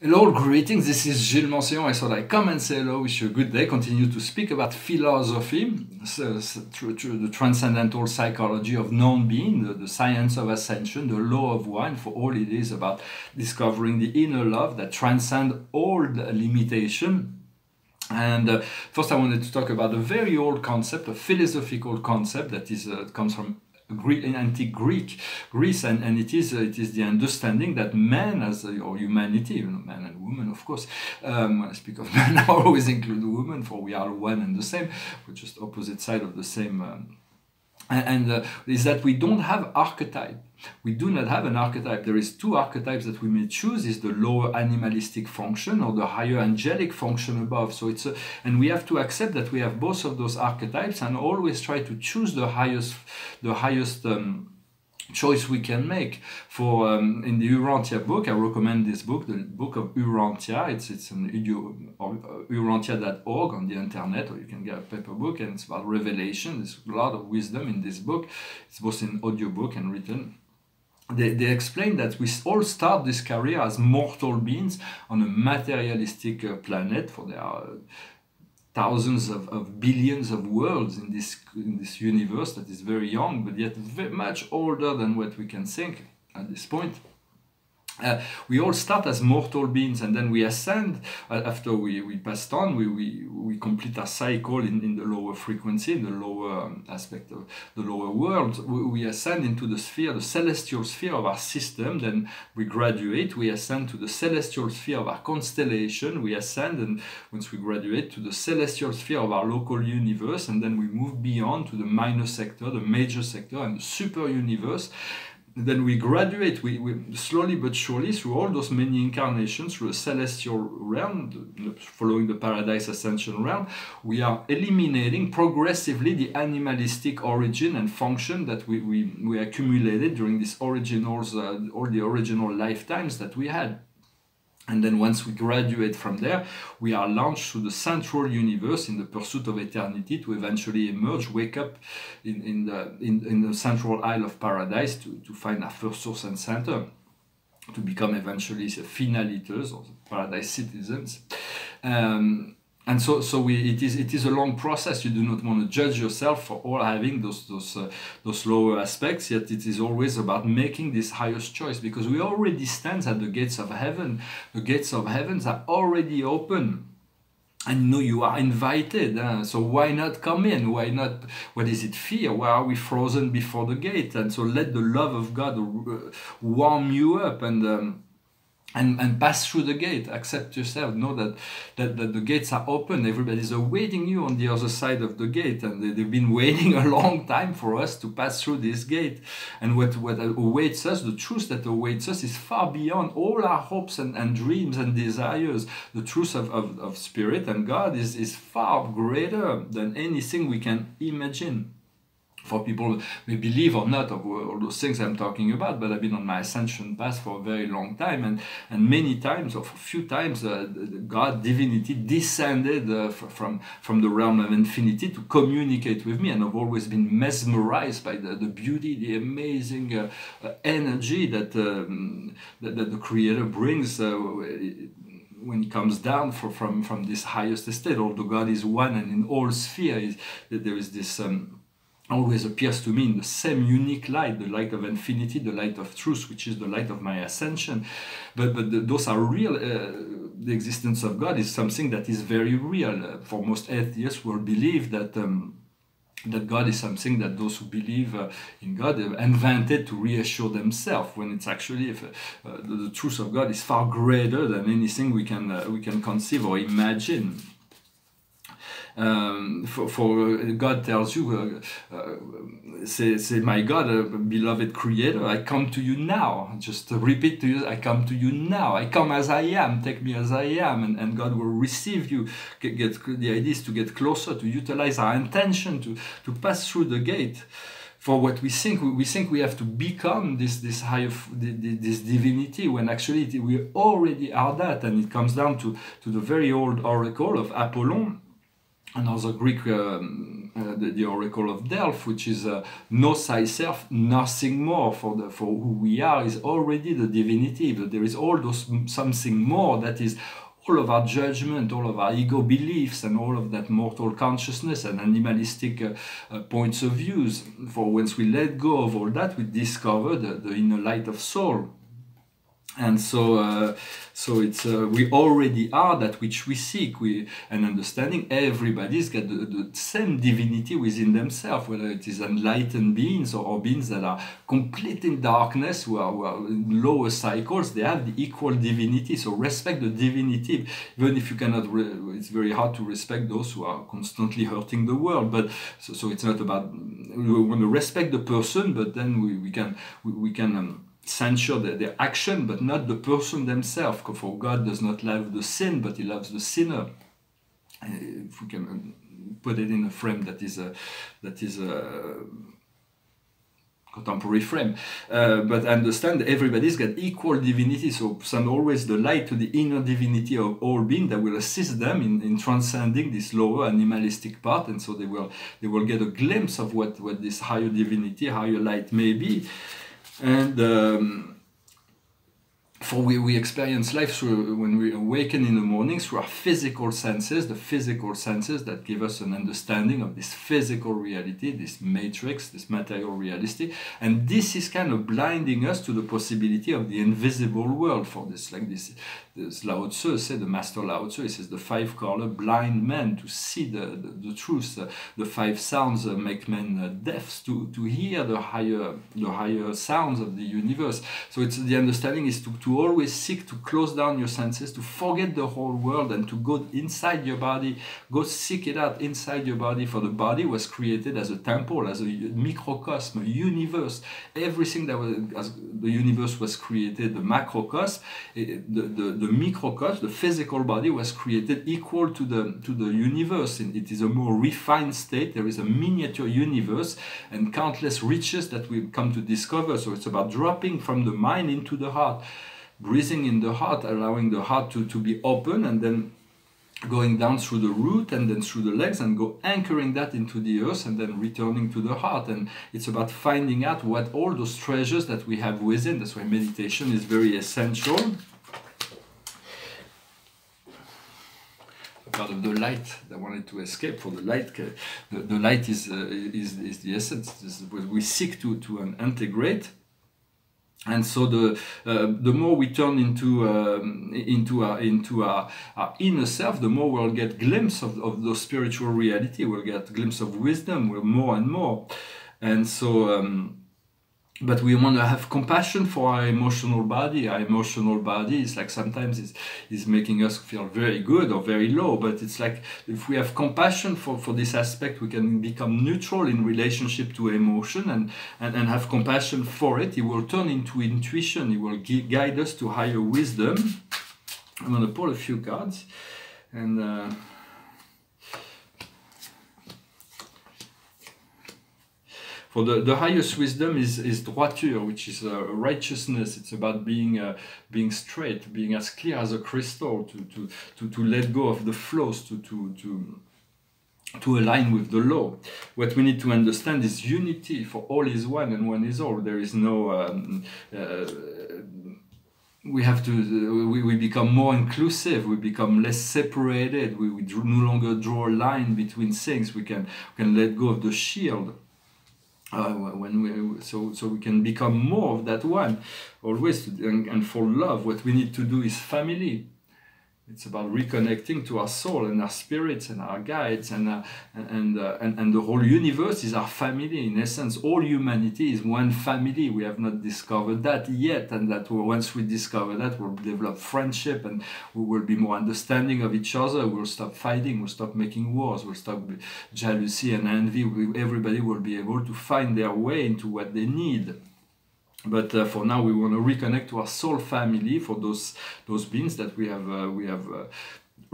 Hello, greetings. This is Gilles Mansillon. I thought I'd come and say hello, wish you a good day. Continue to speak about philosophy, so, so, the transcendental psychology of non being, the, the, science of ascension, the law of one, for all it is about discovering the inner love that transcends all limitation. And uh, first, I wanted to talk about a very old concept, a philosophical concept that is uh, comes from Greek, in antique Greek, Greece, and, and it is it is the understanding that man as a, or humanity, you know, man and woman, of course. Um, when I speak of man, I always include woman, for we are one and the same. We're just opposite side of the same. Um, and, uh, is that we don't have archetype. We do not have an archetype. There is two archetypes that we may choose is the lower animalistic function or the higher angelic function above. So it's a, and we have to accept that we have both of those archetypes and always try to choose the highest the highest um, choice we can make. For um, in the Urantia book, I recommend this book, the book of Urantia. It's it's an urantia.org on the internet, or you can get a paper book, and it's about revelation. There's a lot of wisdom in this book. It's both in audiobook and written. They, they explain that we all start this career as mortal beings on a materialistic uh, planet for their uh, thousands of, of billions of worlds in this in this universe that is very young but yet very much older than what we can think at this point uh, we all start as mortal beings and then we ascend. Uh, after we, we passed on we, we, we complete our cycle in, in the lower frequency in the lower um, aspect of the lower world. We, we, ascend into the sphere the celestial sphere of our system then we graduate. We ascend to the celestial sphere of our constellation. We ascend and once we graduate to the celestial sphere of our local universe and then we move beyond to the minor sector the major sector and the super universe then we graduate we, we, slowly but surely through all those many incarnations through a celestial realm following the paradise ascension realm we are eliminating progressively the animalistic origin and function that we, we, we accumulated during these originals uh, all the original lifetimes that we had and then once we graduate from there, we are launched to the central universe in the pursuit of eternity to eventually emerge, wake up in, in, the, in, in the central isle of paradise to, to find our first source and center, to become eventually the finaliters or the paradise citizens. Um, and so so we it is it is a long process. You do not want to judge yourself for all having those those uh, those lower aspects yet it is always about making this highest choice because we already stand at the gates of heaven. The gates of heavens are already open. And know you are invited so why not come in? Why not what is it fear? Why are we frozen before the gate? And so let the love of god uh, warm you up. And um, and, and pass through the gate. Accept yourself. Know that, that that the gates are open. Everybody's awaiting you on the other side of the gate and they, they've been waiting a long time for us to pass through this gate. And what what awaits us the truth that awaits us is far beyond all our hopes and, and dreams and desires. The truth of, of, of spirit and god is, is far greater than anything we can imagine for people may believe or not of all those things I'm talking about, but I've been on my ascension path for a very long time, and and many times, or a few times, uh, God, divinity, descended uh, from from the realm of infinity to communicate with me, and I've always been mesmerized by the, the beauty, the amazing uh, uh energy that, um, that, that the Creator brings uh, when he comes down for, from from this highest estate. Although God is one and in all spheres, there is this. Um, always appears to me in the same unique light, the light of infinity, the light of truth, which is the light of my ascension. But, but the, those are real. Uh, the existence of God is something that is very real. Uh, for most atheists will believe that um, that God is something that those who believe uh, in God have invented to reassure themselves, when it's actually if, uh, the, the, truth of God is far greater than anything we can uh, we can conceive or imagine. Um, for, for uh, God tells you, uh, uh, say, say, my God, uh, beloved Creator, I come to you now. Just repeat to you, I come to you now. I come as I am. Take me as I am, and, and God will receive you. Get, get the idea is to get closer, to utilize our intention, to to pass through the gate for what we think we think we have to become this this higher this divinity when actually we already are that and it comes down to to the very old oracle of apollon another Greek, um, uh, the, the, Oracle of Delphi, which is uh, nos thyself, nothing more for the for who we are is already the divinity, but there is all those something more that is all of our judgment, all of our ego beliefs, and all of that mortal consciousness and animalistic uh, uh, points of views. For once we let go of all that, we discover the, the inner light of soul and so uh, so it's uh, we already are that which we seek. We and understanding everybody's got the, the same divinity within themselves whether it is enlightened beings or, or, beings that are complete in darkness who are, who are in lower cycles. They have the equal divinity. So respect the divinity. Even if you cannot it's very hard to respect those who are constantly hurting the world. But so, so it's not about we want to respect the person but then we, we can we, we can um, censure their, their action, but not the person themselves. For God does not love the sin, but He loves the sinner. Uh, if we can um, put it in a frame that is a that is a contemporary frame, uh, but understand everybody's got equal divinity. So send always the light to the inner divinity of all being that will assist them in, in transcending this lower animalistic part, and so they will they will get a glimpse of what what this higher divinity, higher light may be. And um, for we, we experience life through when we awaken in the morning through our physical senses, the physical senses that give us an understanding of this physical reality, this matrix, this material reality, and this is kind of blinding us to the possibility of the invisible world for this, like this this Lao Tzu said, the master Lao Tzu, he says the five color blind men to see the, the, the truth. The five sounds uh, make men uh, deaf to, to hear the higher the higher sounds of the universe. So it's the understanding is to, to always seek to close down your senses, to forget the whole world and to go inside your body, go seek it out inside your body. For the body was created as a temple, as a microcosm, a universe. Everything that was as the universe was created, the macrocosm, it, the, the the microcosm, the physical body, was created equal to the to the universe. And it is a more refined state. There is a miniature universe and countless riches that we come to discover. So it's about dropping from the mind into the heart, breathing in the heart, allowing the heart to, to be open, and then going down through the root and then through the legs and go anchoring that into the earth and then returning to the heart and it's about finding out what all those treasures that we have within that's why meditation is very essential part of the light that wanted to escape for the light. The, the light is, uh, is, is the essence. This is what we seek to, to um, integrate. And so the uh, the more we turn into um, into our into our, our, inner self, the more we'll get glimpse of, of the spiritual reality. We'll get glimpse of wisdom. We're more and more, and so. Um, but we want to have compassion for our emotional body. Our emotional body is like sometimes it's, is making us feel very good or very low. But it's like if we have compassion for, for this aspect, we can become neutral in relationship to emotion and, and, and have compassion for it. It will turn into intuition. It will guide us to higher wisdom. I'm going to pull a few cards and. Uh, For the, the highest wisdom is, is droiture, which is uh, righteousness. It's about being uh, being straight, being as clear as a crystal, to, to, to, to let go of the flaws, to, to, to, to align with the law. What we need to understand is unity, for all is one and one is all. There is no. Um, uh, we have to we, we become more inclusive we become less separated we, we no longer draw a line between things we can we can let go of the shield uh, when we so so we can become more of that one. Always and, and for love what we need to do is family it's about reconnecting to our soul and our spirits and our guides and uh, and, uh, and and the whole universe is our family. In essence all humanity is one family. We have not discovered that yet and that once we discover that we'll develop friendship and we will be more understanding of each other. We'll stop fighting. We'll stop making wars. We'll stop jealousy and envy. We, everybody will be able to find their way into what they need but uh, for now we want to reconnect to our soul family for those those beings that we have uh, we have uh,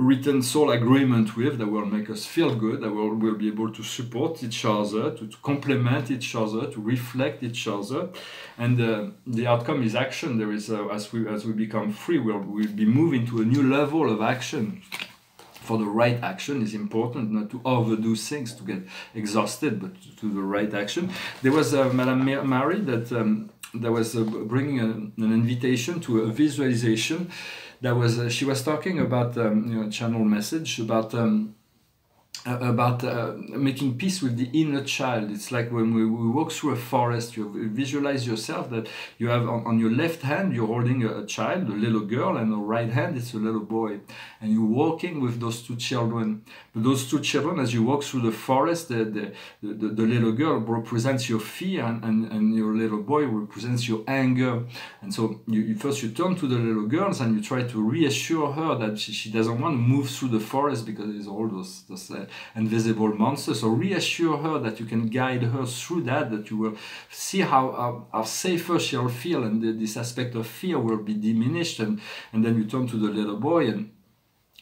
written soul agreement with that will make us feel good that will will be able to support each other to, to complement each other to reflect each other. And uh, the outcome is action. There is uh, as we as we become free we'll, we'll be moving to a new level of action. For the right action is important, not to overdo things to get exhausted, but to, to the right action. There was uh, Madame Mary that um, that was bringing a, an invitation to a visualization. That was uh, she was talking about um, you know, channel message about. Um, about uh, making peace with the inner child. It's like when we, we walk through a forest, you visualize yourself that you have on, on your left hand, you're holding a, a, child, a little girl, and on the right hand, it's a little boy. And you're walking with those two children. But those two children, as you walk through the forest, the, the, the, the little girl represents your fear, and, and, and your little boy represents your anger. And so you, you first you turn to the little girls and you try to reassure her that she, she doesn't want to move through the forest because there's all those, those uh, invisible monsters. So reassure her that you can guide her through that, that you will see how, how, how safer she'll feel and the, this aspect of fear will be diminished. And, and then you turn to the little boy and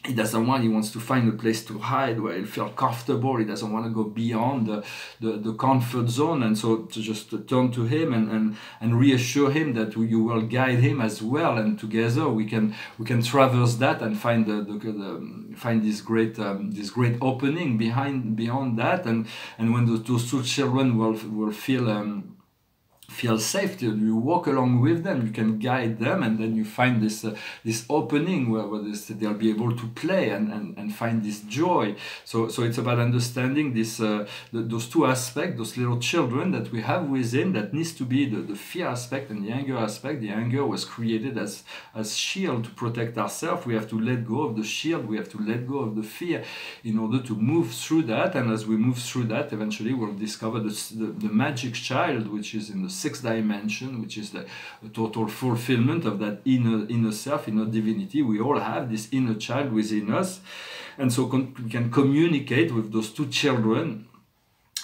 he doesn't want he wants to find a place to hide where he'll feel comfortable. He doesn't want to go beyond the, the, the comfort zone. And so to just turn to him and, and, and reassure him that you will guide him as well. And together we can we can traverse that and find the, the, the find this great um, this great opening behind beyond that. And and when those, those two children will will feel um, feel safe. You walk along with them you can guide them and then you find this uh, this opening where, where this, they'll be able to play and, and, and find this joy. So so it's about understanding this uh, the, those two aspects those little children that we have within that needs to be the, the fear aspect and the anger aspect. The anger was created as as shield to protect ourselves. We have to let go of the shield. We have to let go of the fear in order to move through that. And as we move through that eventually we'll discover the, the, the magic child which is in the sixth dimension, which is the total fulfillment of that inner inner self, inner divinity. We all have this inner child within us, and so we can communicate with those two children.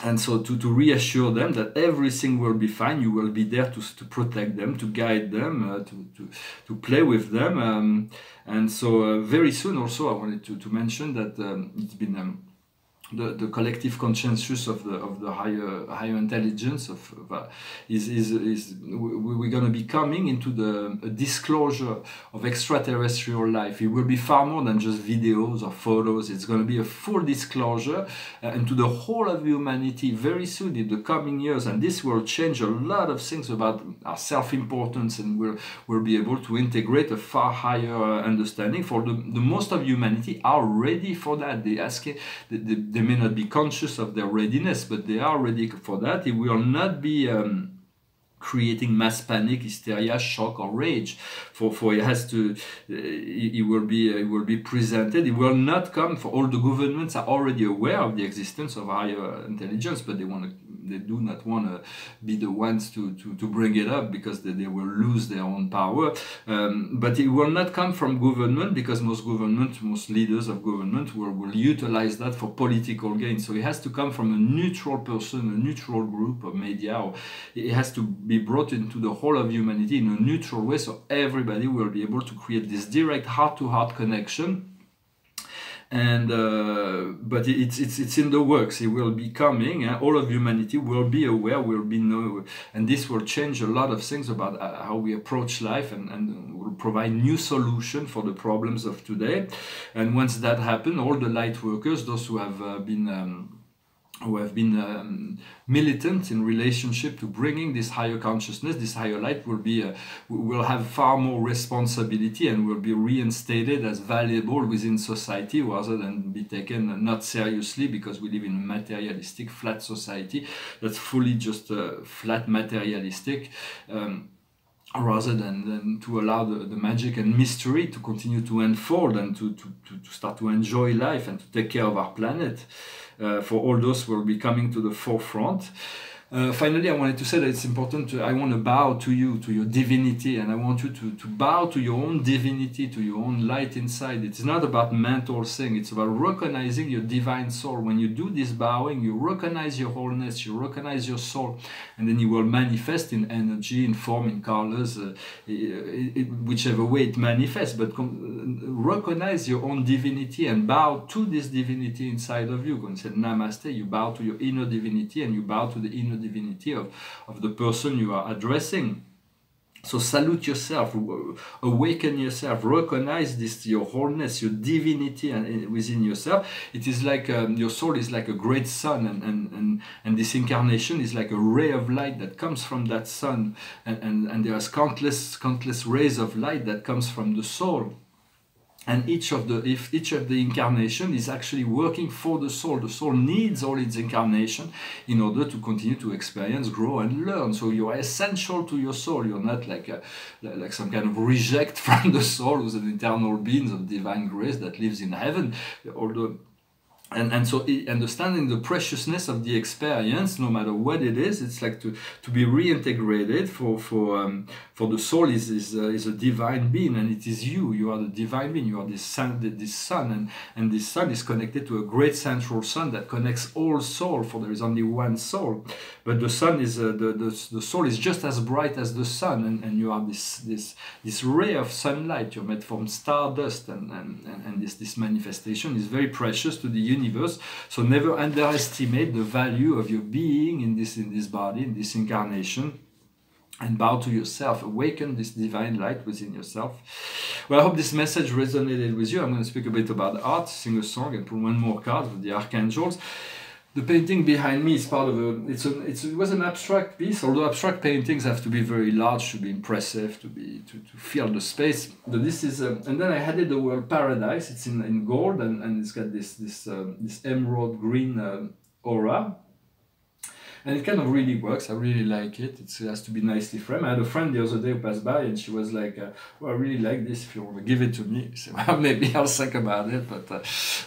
And so to, to reassure them that everything will be fine you will be there to, to protect them to guide them uh, to, to, to play with them. Um, and so uh, very soon also i wanted to, to mention that um, it's been um, the, the collective consciousness of the of the higher higher intelligence of, of uh, is is is we, are going to be coming into the disclosure of extraterrestrial life. It will be far more than just videos or photos. It's going to be a full disclosure uh, and to the whole of humanity very soon in the coming years. And this will change a lot of things about our self-importance, and we'll we'll be able to integrate a far higher understanding. For the, the most of humanity are ready for that. They ask it. The, the, they may not be conscious of their readiness, but they are ready for that. It will not be um, creating mass panic, hysteria, shock, or rage. For for it has to, uh, it, will be uh, it will be presented. It will not come for all the governments are already aware of the existence of higher intelligence, but they want to they do not want to be the ones to, to, to bring it up because they, they will lose their own power. Um, but it will not come from government because most government, most leaders of government will, will utilize that for political gain. So it has to come from a neutral person, a neutral group of media, or it has to be brought into the whole of humanity in a neutral way so everybody will be able to create this direct heart-to-heart -heart connection and uh, but it's it's it's in the works. It will be coming. Uh, all of humanity will be aware. Will be know, and this will change a lot of things about uh, how we approach life, and and will provide new solution for the problems of today. And once that happens, all the light workers, those who have uh, been um, who have been um, militant in relationship to bringing this higher consciousness, this higher light will be uh, will have far more responsibility and will be reinstated as valuable within society rather than be taken not seriously because we live in a materialistic flat society that's fully just uh, flat materialistic. Um, rather than, than to allow the, the magic and mystery to continue to unfold and to, to, to, to start to enjoy life and to take care of our planet Uh, for all those will be coming to the forefront. Uh, finally, I wanted to say that it's important to, I want to bow to you, to your divinity, and I want you to, to bow to your own divinity, to your own light inside. It's not about mental thing, it's about recognizing your divine soul. When you do this bowing, you recognize your wholeness, you recognize your soul, and then you will manifest in energy, in form, in colors, uh, it, whichever way it manifests. But recognize your own divinity and bow to this divinity inside of you. When you say namaste, you bow to your inner divinity and you bow to the inner divinity of, of the person you are addressing. So salute yourself, awaken yourself, recognize this your wholeness, your divinity within yourself. It is like um, your soul is like a great sun, and, and, and, and this incarnation is like a ray of light that comes from that sun, and, and, and there's countless countless rays of light that comes from the soul and each of the if each of the incarnation is actually working for the soul. The soul needs all its incarnation in order to continue to experience grow and learn. So you are essential to your soul. You're not like uh, a, like some kind of reject from the soul who's an eternal being of divine grace that lives in heaven. Although and and so understanding the preciousness of the experience no matter what it is it's like to to be reintegrated for for um, for the soul is is, uh, is a divine being and it is you. You are the divine being. You are this sun this sun and and this sun is connected to a great central sun that connects all soul for there is only one soul. But the sun is uh, the, the the soul is just as bright as the sun and, and you are this this this ray of sunlight. You're made from stardust and and, and, and this this manifestation is very precious to the universe. So never underestimate the value of your being in this in this body, in this incarnation. And bow to yourself, awaken this divine light within yourself. Well, I hope this message resonated with you. I'm going to speak a bit about art, sing a song, and pull one more card with the archangels the painting behind me is part of a it's a it's, it was an abstract piece although abstract paintings have to be very large to be impressive to be to, to fill the space but this is um, and then i added the word paradise it's in, in gold and, and it's got this this um, this emerald green um, aura and it kind of really works. I really like it. It's, it has to be nicely framed. I had a friend the other day who passed by, and she was like, uh, "Well, I really like this. If you want to give it to me," said, "Well, maybe I'll think about it." But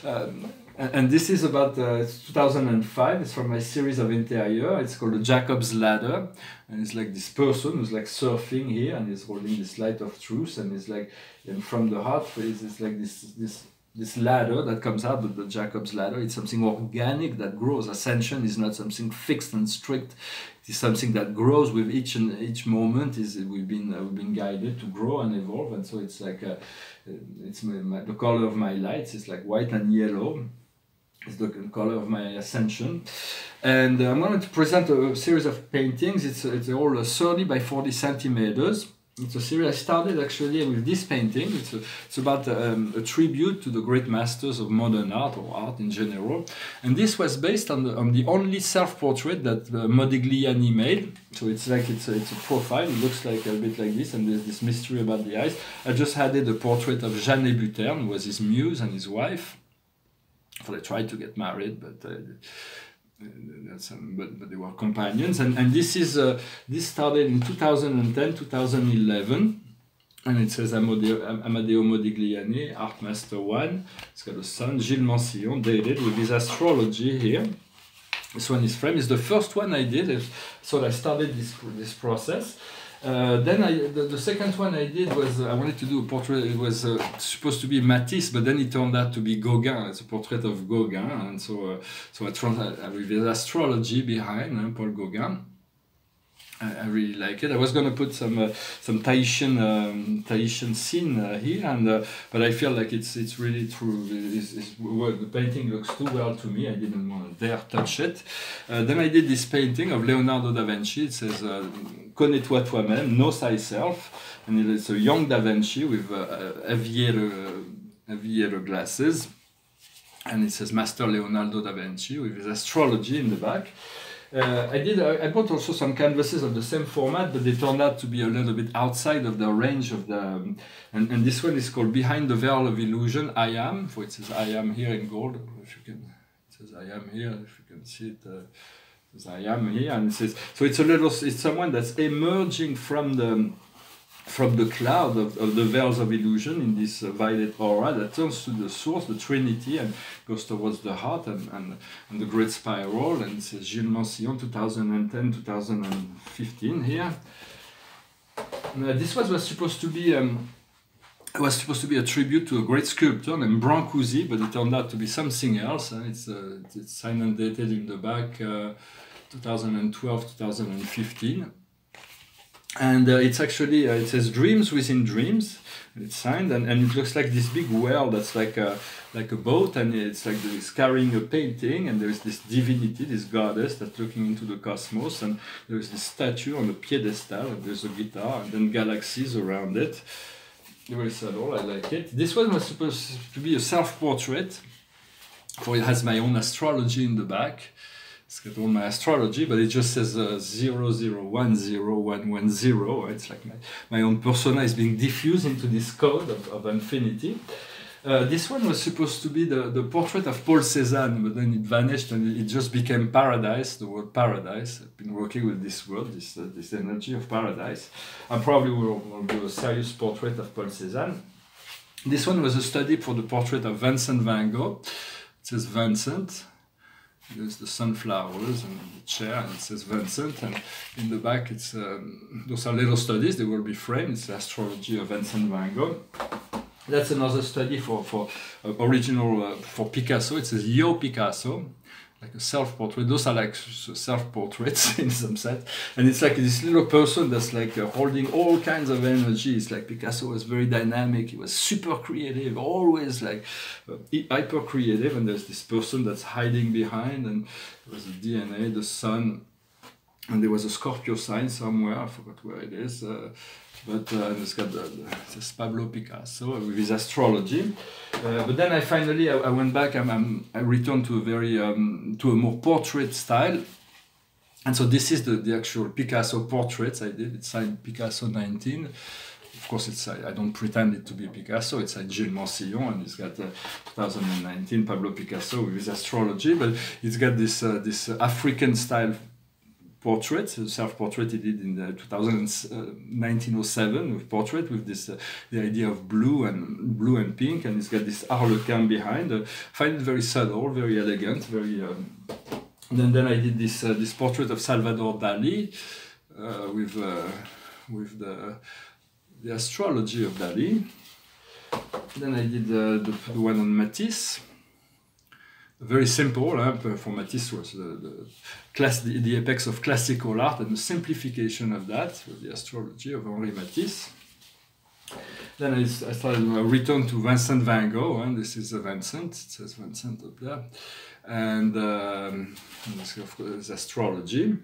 uh, um, and this is about uh, 2005 it's from my series of interior. It's called the jacob's ladder. And it's like this person who's like surfing here and he's holding this light of truth and it's like and from the heart phase it's like this this this ladder that comes out of the jacob's ladder. It's something organic that grows. Ascension is not something fixed and strict. It is something that grows with each and each moment. Is we've been uh, we've been guided to grow and evolve. And so it's like a, uh, it's my, my, the color of my lights is like white and yellow is the color of my ascension. And uh, I'm going to present a series of paintings. It's, it's all uh, 30 by 40 centimeters. It's a series I started actually with this painting. It's, a, it's about um, a tribute to the great masters of modern art or art in general. And this was based on the, on the only self-portrait that uh, Modigliani made. So it's like it's a, it's a profile. It looks like a bit like this, and there's this mystery about the eyes. I just added a portrait of Jeanne Hébuterne, who was his muse and his wife. So they tried to get married, but. Uh, um, but, but they were companions. And, and this is uh, this started in 2010 2011 and it says Amedeo, Amedeo Modigliani art master 1 it's got a son Gilles Mansillon dated with his astrology here. This one is framed it's the first one I did so I started this this process uh, then I, the, the, second one I did was uh, I wanted to do a portrait. It was uh, supposed to be Matisse, but then it turned out to be Gauguin. It's a portrait of Gauguin, and so uh, so I trans- with astrology behind Paul Gauguin. I, I, really like it. I was gonna put some uh, some Tahitian um, Tahitian scene uh, here, and uh, but I feel like it's it's really true. It's, it's, well, the painting looks too well to me. I didn't want to dare touch it. Uh, then I did this painting of Leonardo da Vinci. It says uh, "Connais-toi toi-même," know thyself, and it's a young da Vinci with uh, aviator aviator glasses, and it says Master Leonardo da Vinci with his astrology in the back. Uh, I did. I bought also some canvases of the same format, but they turned out to be a little bit outside of the range of the. Um, and, and this one is called Behind the Veil of Illusion. I am. For it says I am here in gold. If you can, it says I am here. If you can see it. Uh, I am here, and says so. It's a little. It's someone that's emerging from the from the cloud of, of the veils of illusion in this violet aura that turns to the source, the Trinity, and goes towards the heart and, and, and the great spiral. And says Gilles Mansillon 2010 2015 here. Now, this was, was supposed to be. Um, was supposed to be a tribute to a great sculptor named Brancusi, but it turned out to be something else. Uh, it's, uh, it's signed and dated in the back, uh, 2012 2015 and uh, it's actually uh, it says dreams within dreams it's signed and, and it looks like this big whale that's like a like a boat and it's like it's carrying a painting and there's this divinity this goddess that's looking into the cosmos and there's this statue on a pedestal and there's a guitar and then galaxies around it very subtle i like it this one was supposed to be a self-portrait for it has my own astrology in the back it's got all my astrology, but it just says uh, 00101110. It's like my, my own persona is being diffused into this code of, of infinity. Uh, this one was supposed to be the, the portrait of Paul Cézanne, but then it vanished and it just became paradise, the word paradise. I've been working with this word, this, uh, this energy of paradise. I probably will, will do a serious portrait of Paul Cézanne. This one was a study for the portrait of Vincent van Gogh. It says Vincent, there's the sunflowers and the chair, and it says Vincent, and in the back it's um, those are little studies. They will be framed. It's the astrology of Vincent van Gogh. That's another study for for uh, original uh, for Picasso. It says Yo Picasso, like a self-portrait. Those are like self-portraits in some sense, and it's like this little person that's like uh, holding all kinds of energy. It's like Picasso was very dynamic. He was super creative, always like uh, hyper creative, and there's this person that's hiding behind, and there was the DNA, the sun, and there was a Scorpio sign somewhere. I forgot where it is. Uh, but uh, it's got the, the Pablo Picasso with his astrology. Uh, but then I finally I, I went back. I'm, I'm, i returned to a very um, to a more portrait style. And so this is the, the actual Picasso portraits I did. It's signed Picasso 19. Of course, it's I, I don't pretend it to be Picasso. It's signed Gilles Mansillon, and it's got uh, 2019 Pablo Picasso with his astrology. But it's got this uh, this African style portrait, a self-portrait he did in the 2000, uh, 1907 with portrait with this uh, the idea of blue and blue and pink, and he's got this harlequin behind. Uh, find it very subtle, very elegant, very. Um, and then I did this uh, this portrait of Salvador Dali uh, with uh, with the the astrology of Dali. Then I did the, the one on Matisse very simple. For Matisse was the, the, class, the, the, apex of classical art and the simplification of that, with the astrology of Henri Matisse. Then I, I started a return to Vincent van Gogh, and this is a Vincent, it says Vincent up there, and um, of course astrology.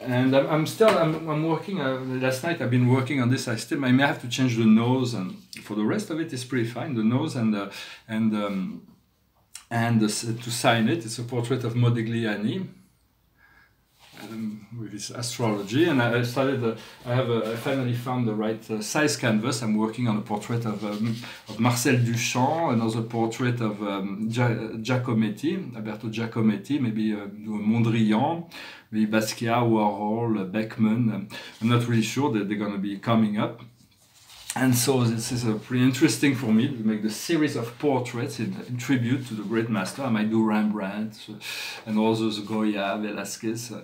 And I'm, I'm still I'm, I'm working. Uh, last night I've been working on this. I still I may have to change the nose, and for the rest of it, it's pretty fine. The nose and uh, and um, and to sign it, it's a portrait of Modigliani um, with his astrology. And I started, uh, I have a, I finally found the right uh, size canvas. I'm working on a portrait of, um, of Marcel Duchamp, another portrait of um, Giacometti, Alberto Giacometti, maybe uh, Mondrian, maybe Basquiat, Warhol, Beckmann. I'm not really sure that they're going to be coming up and so this is pretty interesting for me to make the series of portraits in, in, tribute to the great master. I might do Rembrandt uh, and all those Goya, Velasquez, uh,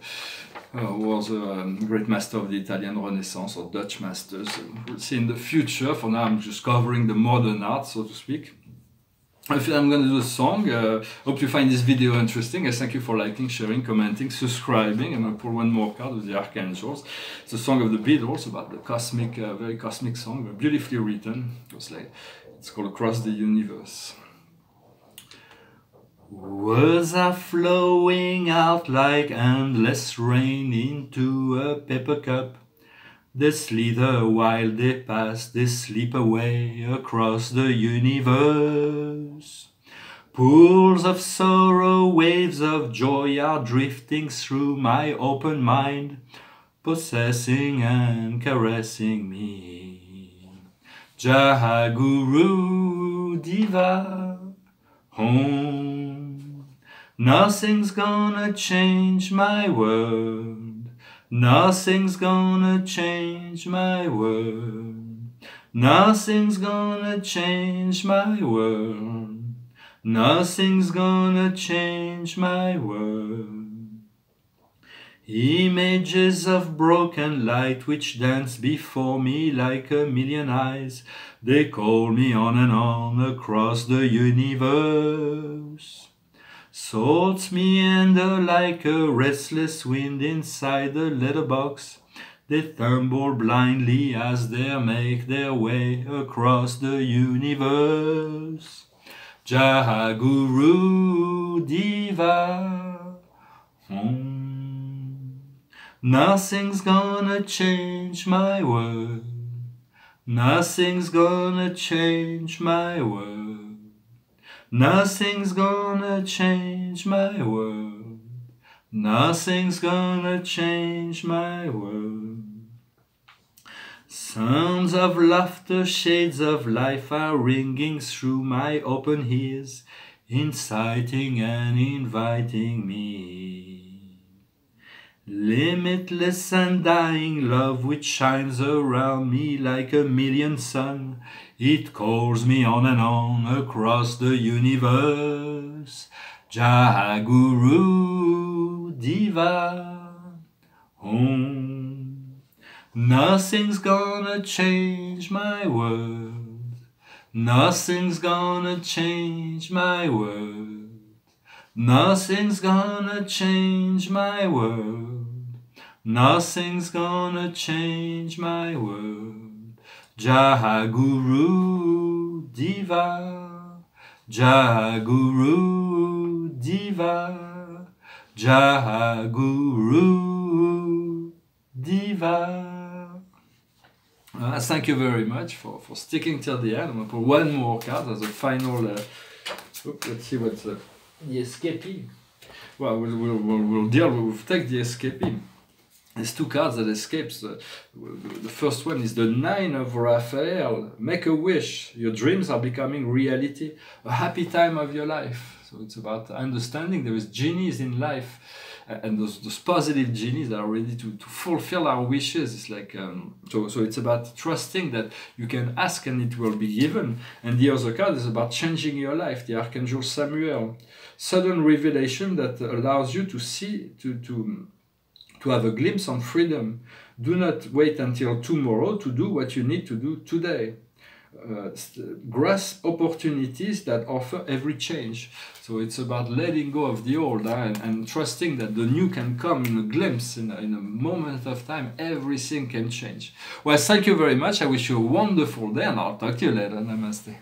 uh, who was a um, great master of the Italian Renaissance or Dutch masters. we'll see in the future. For now, I'm just covering the modern art, so to speak. I feel I'm going to do a song. Uh, hope you find this video interesting. I thank you for liking, sharing, commenting, subscribing. I'm to pull one more card with the Archangels. It's a song of the Beatles about the cosmic, uh, very cosmic song, beautifully written. It's like it's called Across the Universe. Words are flowing out like endless rain into a paper cup. They slither while they pass, they slip away across the universe. Pools of sorrow, waves of joy are drifting through my open mind, possessing and caressing me. Jahaguru Diva, home. Nothing's gonna change my world. Nothing's gonna change my world. Nothing's gonna change my world. Nothing's gonna change my world. Images of broken light which dance before me like a million eyes. They call me on and on across the universe. Thoughts meander like a restless wind inside the letterbox. They tumble blindly as they make their way across the universe. Jaguru Diva. Hmm. Nothing's gonna change my world. Nothing's gonna change my world. Nothing's gonna change my world. Nothing's gonna change my world. Sounds of laughter, shades of life are ringing through my open ears, inciting and inviting me. Limitless and dying love which shines around me like a million sun, it calls me on and on across the universe. Jaguru Diva Om. Nothing's gonna change my world. Nothing's gonna change my world. Nothing's gonna change my world. Nothing's gonna change my world. Jaguru Diva. Jaguru Diva. Jaguru Diva. Uh, thank you very much for, for sticking till the end. I'm gonna put one more card as a final. Uh, oop, let's see what's uh, the escapee. Well, we'll, we'll, we'll, we'll deal with take the escapee. There's two cards that escapes. The, first one is the Nine of Raphael. Make a wish. Your dreams are becoming reality. A happy time of your life. So it's about understanding there is genies in life. And those, those positive genies that are ready to, to fulfill our wishes. It's like um, so. So it's about trusting that you can ask and it will be given. And the other card is about changing your life. The Archangel Samuel, sudden revelation that allows you to see to to to have a glimpse on freedom. Do not wait until tomorrow to do what you need to do today. Uh, grasp opportunities that offer every change. So it's about letting go of the old uh, and, and, trusting that the new can come in a glimpse, in a, in a moment of time. Everything can change. Well, thank you very much. I wish you a wonderful day and I'll talk to you later. Namaste.